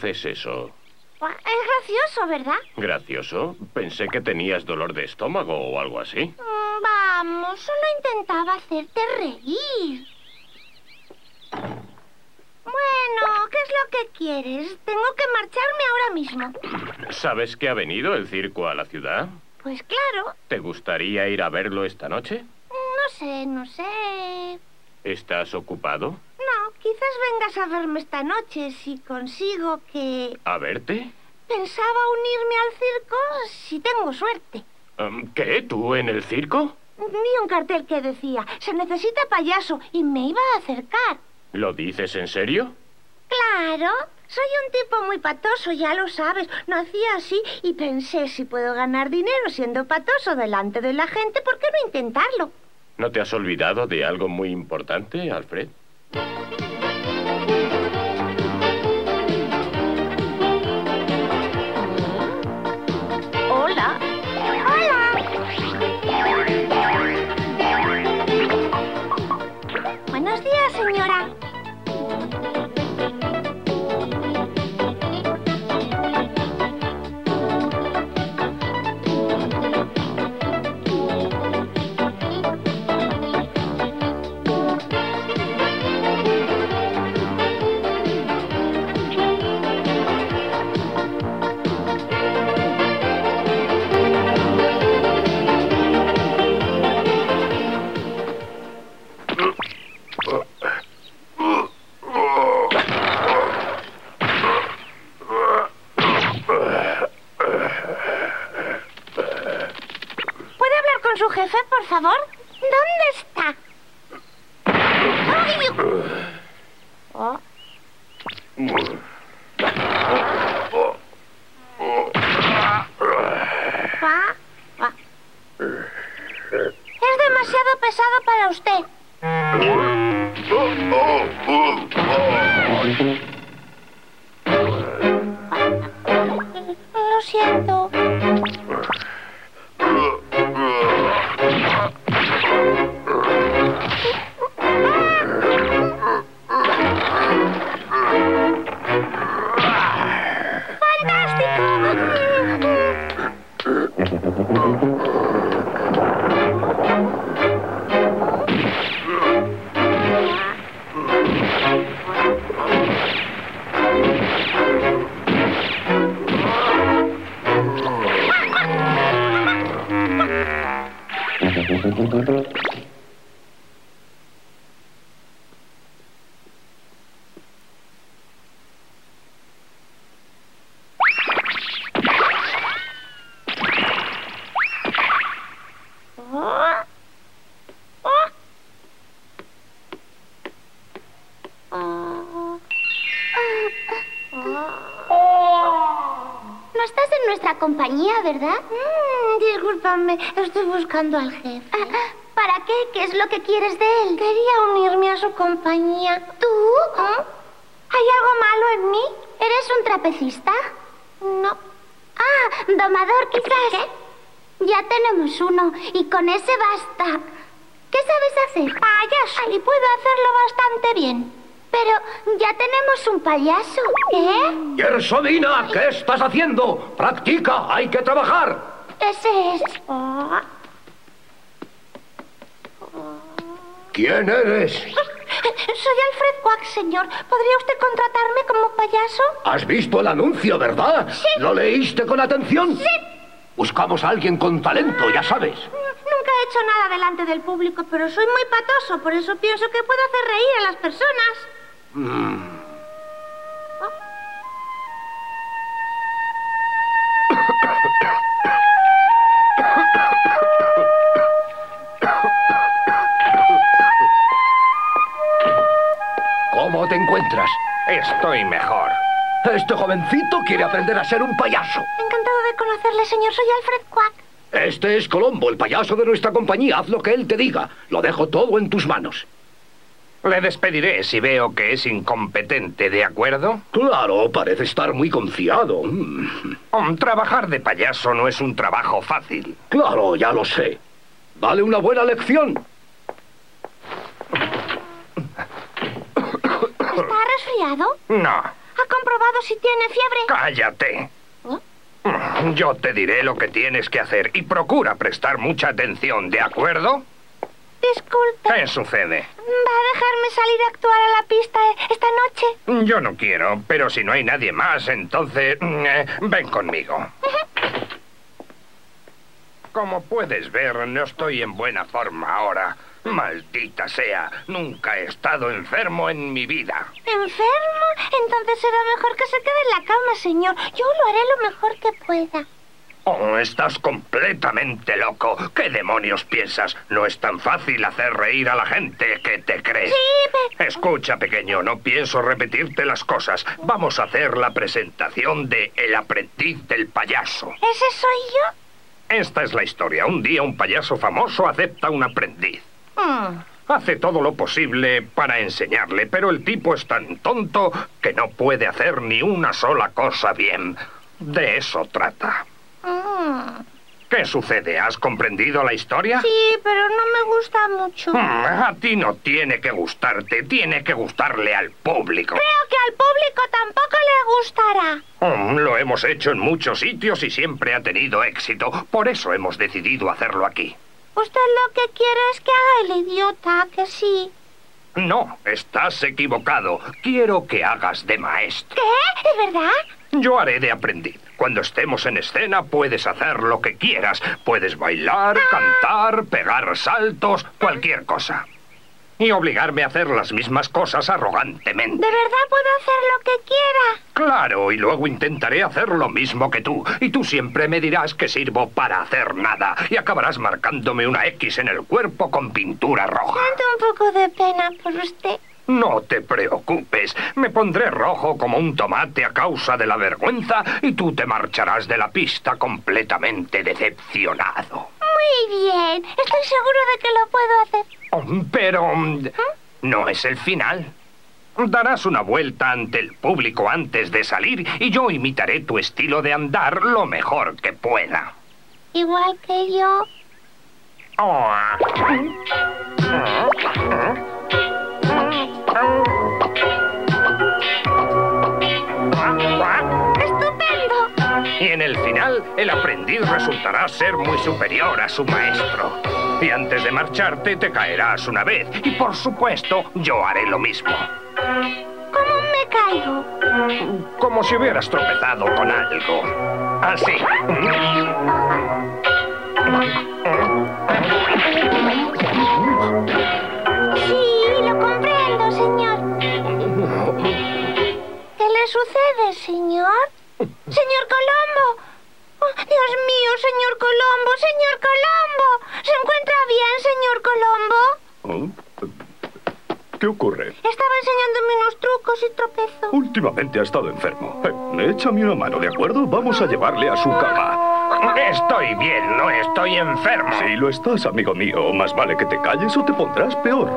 haces eso? Es gracioso, ¿verdad? ¿Gracioso? Pensé que tenías dolor de estómago o algo así. Mm, Vamos, solo intentaba hacerte reír. Bueno, ¿qué es lo que quieres? Tengo que marcharme ahora mismo. ¿Sabes que ha venido el circo a la ciudad? Pues claro, ¿Te gustaría ir a verlo esta noche? no sé, no sé. ¿Estás ocupado? Quizás vengas a verme esta noche si consigo que... ¿A verte? Pensaba unirme al circo si tengo suerte. Em, ¿Qué? ¿Tú en el circo? Vi un cartel que decía, se necesita payaso, y me iba a acercar. ¿Lo dices en serio? Claro, soy un tipo muy patoso, ya lo sabes. Nací así y pensé, si puedo ganar dinero siendo patoso delante de la gente, ¿por qué no intentarlo? ¿No te has olvidado de algo muy importante, Alfred? Para usted. Compañía, ¿verdad? Mm, discúlpame, estoy buscando al jefe. Ah, ¿Para qué? ¿Qué es lo que quieres de él? Quería unirme a su compañía. ¿Tú? ¿Ah? ¿Hay algo malo en mí? ¿Eres un trapecista? No. Ah, domador, quizás. Ya tenemos uno y con ese basta. ¿Qué sabes hacer? Payaso. Y puedo hacerlo bastante bien. Pero ya tenemos un payaso. ¿Eh? Gersodina, ¿qué estás haciendo? Practica, hay que trabajar. Ese es. ¿Quién eres? Soy Alfred Quack, señor. ¿Podría usted contratarme como payaso? Has visto el anuncio, ¿verdad? Sí. ¿Lo leíste con atención? Sí. Buscamos a alguien con talento, ya sabes. Nunca he hecho nada delante del público, pero soy muy patoso, por eso pienso que puedo hacer reír a las personas. ¿Cómo te encuentras? Estoy mejor. Este jovencito quiere aprender a ser un payaso. Encantado de conocerle, señor. Soy Alfred Quack. Este es Colombo, el payaso de nuestra compañía. Haz lo que él te diga. Lo dejo todo en tus manos. Le despediré si veo que es incompetente, ¿de acuerdo? Claro, parece estar muy confiado. Mm, Um, trabajar de payaso no es un trabajo fácil. Claro, ya lo sé. Dale una buena lección. ¿Está resfriado? No, ¿Ha comprobado si tiene fiebre? cállate. ¿Oh? Yo te diré lo que tienes que hacer y procura prestar mucha atención, ¿de acuerdo? Disculpe. ¿Qué sucede? ¿Va a dejarme salir a actuar a la pista esta noche? Yo no quiero, pero si no hay nadie más, entonces mm, eh, ven conmigo. Como puedes ver, no estoy en buena forma ahora. Maldita sea, nunca he estado enfermo en mi vida. ¿Enfermo? Entonces será mejor que se quede en la cama, señor. Yo lo haré lo mejor que pueda. Oh, estás completamente loco. ¿Qué demonios piensas? No es tan fácil hacer reír a la gente que te cree. Sí, pero... Escucha, pequeño, no pienso repetirte las cosas. Vamos a hacer la presentación de El aprendiz del payaso. ¿Ese soy yo? Esta es la historia. Un día un payaso famoso acepta un aprendiz. Hmm. Hace todo lo posible para enseñarle, pero el tipo es tan tonto que no puede hacer ni una sola cosa bien. De eso trata. ¿Qué sucede? ¿Has comprendido la historia? Sí, pero no me gusta mucho. Hmm, a ti no tiene que gustarte, tiene que gustarle al público. Creo que al público tampoco le gustará. Hmm, lo hemos hecho en muchos sitios y siempre ha tenido éxito. Por eso hemos decidido hacerlo aquí. Usted lo que quiere es que haga el idiota, que sí. No, estás equivocado. Quiero que hagas de maestro. ¿Qué? ¿De verdad? Yo haré de aprendiz. Cuando estemos en escena puedes hacer lo que quieras. Puedes bailar, cantar, pegar saltos, cualquier cosa. Y obligarme a hacer las mismas cosas arrogantemente. ¿De verdad puedo hacer lo que quiera? Claro, y luego intentaré hacer lo mismo que tú. Y tú siempre me dirás que sirvo para hacer nada. Y acabarás marcándome una X en el cuerpo con pintura roja. Siento un poco de pena por usted. No te preocupes. Me pondré rojo como un tomate a causa de la vergüenza y tú te marcharás de la pista completamente decepcionado. Muy bien. Estoy seguro de que lo puedo hacer. Pero... mm, No es el final. Darás una vuelta ante el público antes de salir y yo imitaré tu estilo de andar lo mejor que pueda. Igual que yo. Oh. ¡Estupendo! Y en el final, el aprendiz resultará ser muy superior a su maestro. Y antes de marcharte, te caerás una vez. Y por supuesto, yo haré lo mismo. ¿Cómo me caigo? Como si hubieras tropezado con algo. Así. Señor? ¡Señor Colombo! Oh, Dios mío, señor Colombo, señor Colombo. ¿Se encuentra bien, señor Colombo? ¿Oh? ¿Qué ocurre? Estaba enseñándome unos trucos y tropezó. Últimamente ha estado enfermo. Eh, échame una mano, ¿de acuerdo? Vamos a llevarle a su cama. Estoy bien, no estoy enfermo. Si lo estás, amigo mío, más vale que te calles o te pondrás peor.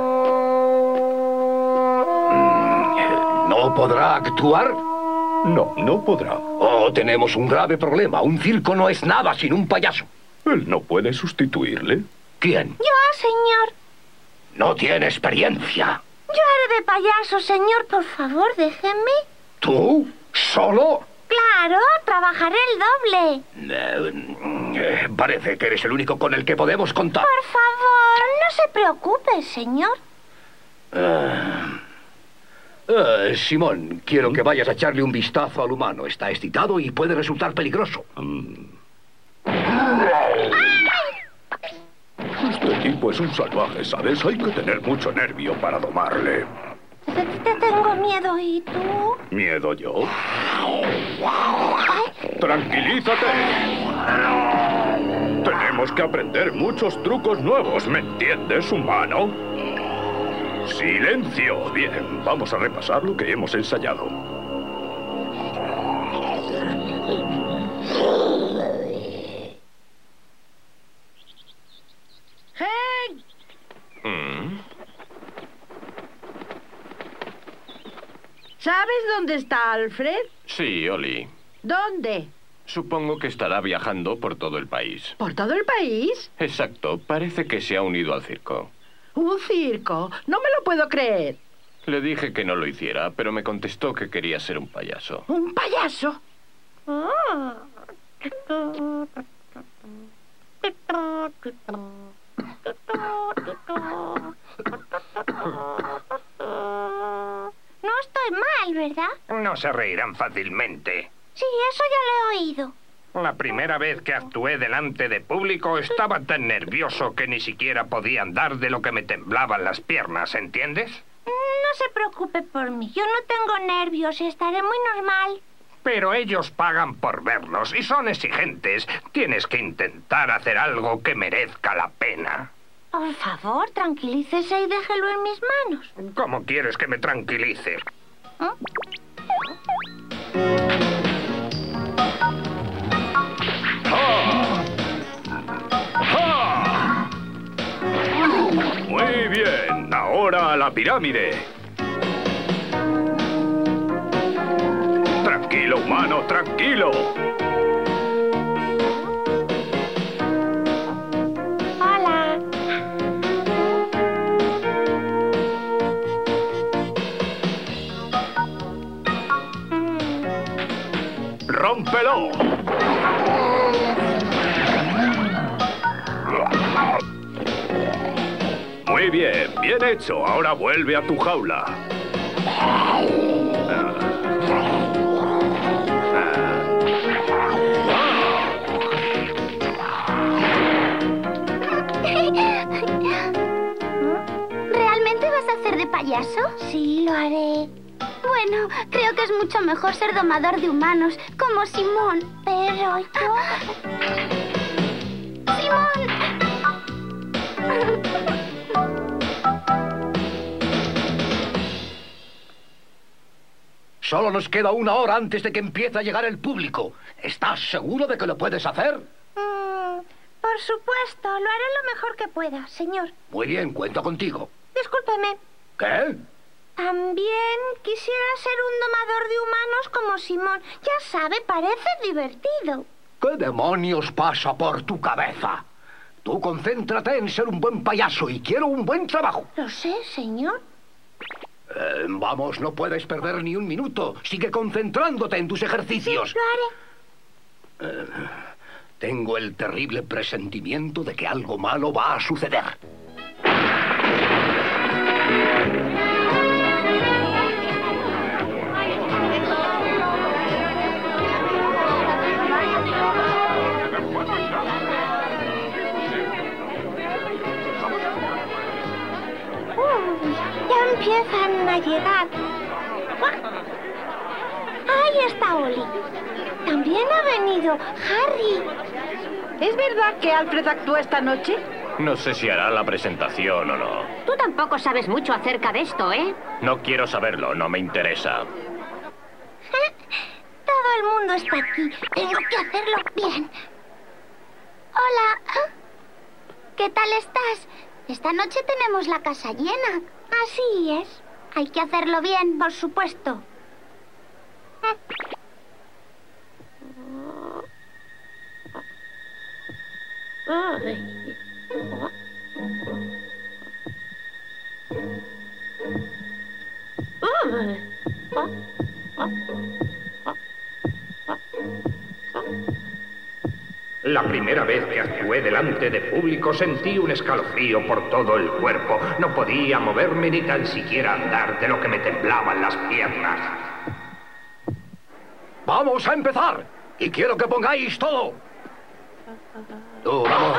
Mm, ¿No podrá actuar? No, no podrá. Oh, tenemos un grave problema. Un circo no es nada sin un payaso. ¿Él no puede sustituirle? ¿Quién? Yo, señor. No tiene experiencia. Yo haré de payaso, señor. Por favor, déjeme. ¿Tú? ¿Solo? Claro, trabajaré el doble. Eh, eh, parece que eres el único con el que podemos contar. Por favor, no se preocupe, señor. Eh, Simón, quiero que vayas a echarle un vistazo al humano. Está excitado y puede resultar peligroso. Este tipo es un salvaje, ¿sabes? Hay que tener mucho nervio para domarle. Te, te tengo miedo, ¿y tú? ¿Miedo yo? ¡Tranquilízate! Tenemos que aprender muchos trucos nuevos, ¿me entiendes, humano? Silencio. Bien, vamos a repasar lo que hemos ensayado. ¿Sabes dónde está Alfred? Sí, Oli. ¿Dónde? Supongo que estará viajando por todo el país. ¿Por todo el país? Exacto, parece que se ha unido al circo. ¿Un circo? No me lo puedo creer. Le dije que no lo hiciera, pero me contestó que quería ser un payaso. ¿Un payaso? No estoy mal, ¿verdad? No se reirán fácilmente. Sí, eso ya lo he oído. La primera vez que actué delante de público estaba tan nervioso que ni siquiera podía andar de lo que me temblaban las piernas, ¿entiendes? No se preocupe por mí. Yo no tengo nervios y estaré muy normal. Pero ellos pagan por vernos y son exigentes. Tienes que intentar hacer algo que merezca la pena. Por favor, tranquilícese y déjelo en mis manos. ¿Cómo quieres que me tranquilice? Muy bien, ahora a la pirámide. Tranquilo, humano, tranquilo. Hola. ¡Rómpelo! Bien, bien hecho. Ahora vuelve a tu jaula. ¿Realmente vas a hacer de payaso? Sí, lo haré. Bueno, creo que es mucho mejor ser domador de humanos, como Simón. Pero yo... ¡Simón! Solo nos queda una hora antes de que empiece a llegar el público. ¿Estás seguro de que lo puedes hacer? Mm, por supuesto, lo haré lo mejor que pueda, señor. Muy bien, cuento contigo. Discúlpeme. ¿Qué? También quisiera ser un domador de humanos como Simón. Ya sabe, parece divertido. ¿Qué demonios pasa por tu cabeza? Tú concéntrate en ser un buen payaso y quiero un buen trabajo. Lo sé, señor. Eh, vamos, no puedes perder ni un minuto. Sigue concentrándote en tus ejercicios. Lo haré. Tengo el terrible presentimiento de que algo malo va a suceder. Empiezan a llegar. Ahí está Oli. También ha venido Harry. ¿Es verdad que Alfred actuó esta noche? No sé si hará la presentación o no. Tú tampoco sabes mucho acerca de esto, ¿eh? No quiero saberlo, no me interesa. Todo el mundo está aquí. Tengo que hacerlo bien. Hola. ¿Qué tal estás? Esta noche tenemos la casa llena. Así es. Hay que hacerlo bien. Por supuesto. La primera vez que actué delante de público sentí un escalofrío por todo el cuerpo. No podía moverme ni tan siquiera andar de lo que me temblaban las piernas. ¡Vamos a empezar! Y quiero que pongáis todo. Tú, vamos.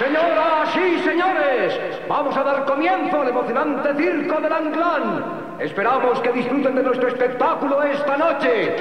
Señoras y señores, vamos a dar comienzo al emocionante circo del Anglán. Esperamos que disfruten de nuestro espectáculo esta noche.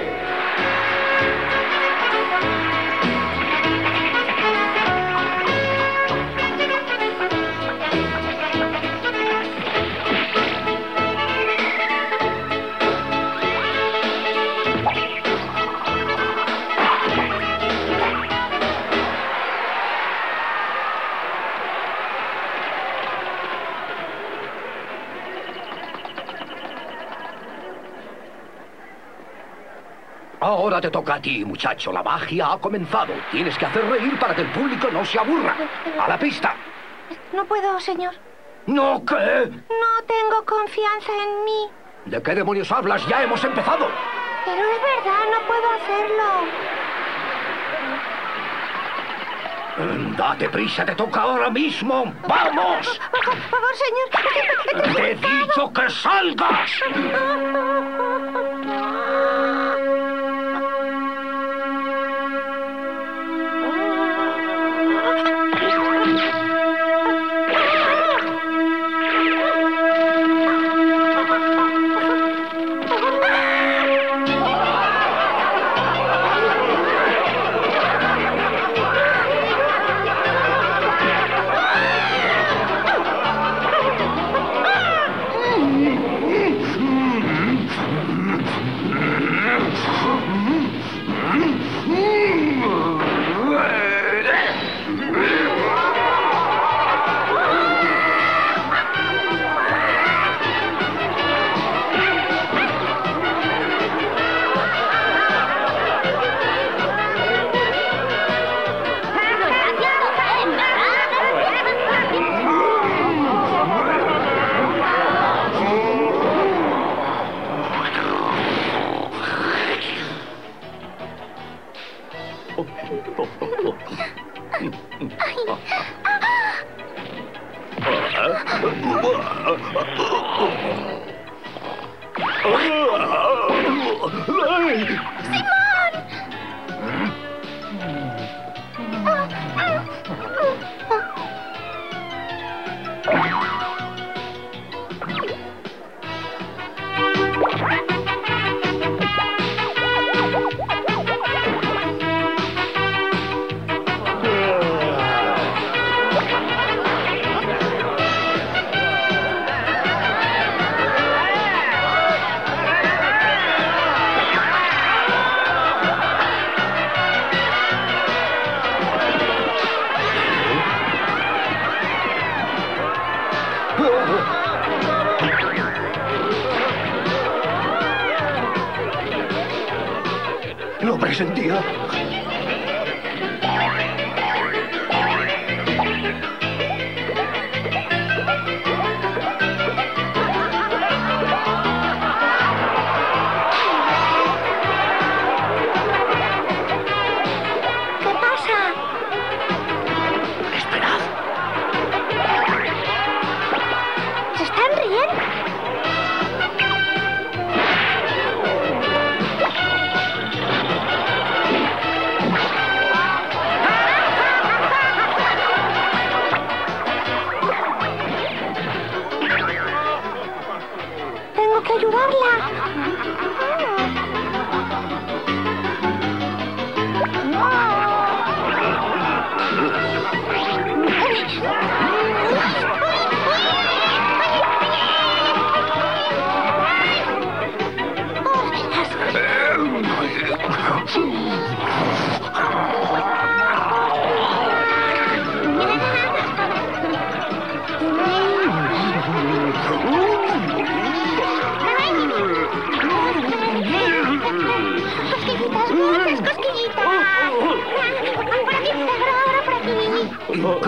Ahora te toca a ti, muchacho. La magia ha comenzado. Tienes que hacer reír para que el público no se aburra. A la pista. No puedo, señor. ¿No qué? No tengo confianza en mí. ¿De qué demonios hablas? Ya hemos empezado. Pero es verdad, no puedo hacerlo. Mm, Date prisa, te toca ahora mismo. ¡Vamos! Por fa- favor, señor. ¡Te he dicho que salgas! Ha ha ha ha ha!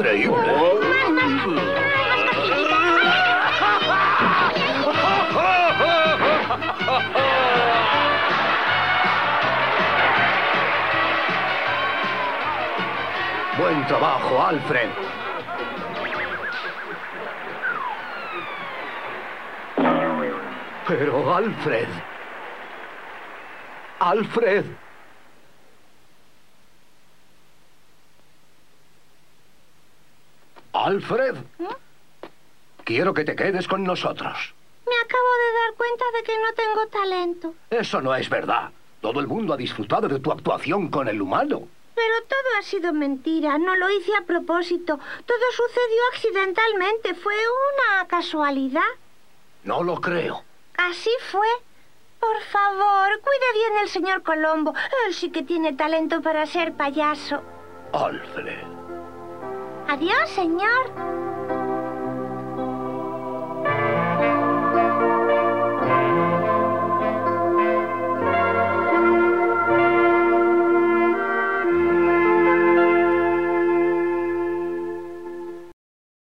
Buen trabajo, Alfred. Pero, Alfred. Alfred. Alfred. Quiero que te quedes con nosotros. Me acabo de dar cuenta de que no tengo talento. Eso no es verdad. Todo el mundo ha disfrutado de tu actuación con el humano. Pero todo ha sido mentira. No lo hice a propósito. Todo sucedió accidentalmente. Fue una casualidad. No lo creo. Así fue. Por favor, cuide bien del señor Colombo. Él sí que tiene talento para ser payaso. Alfred. Adiós, señor.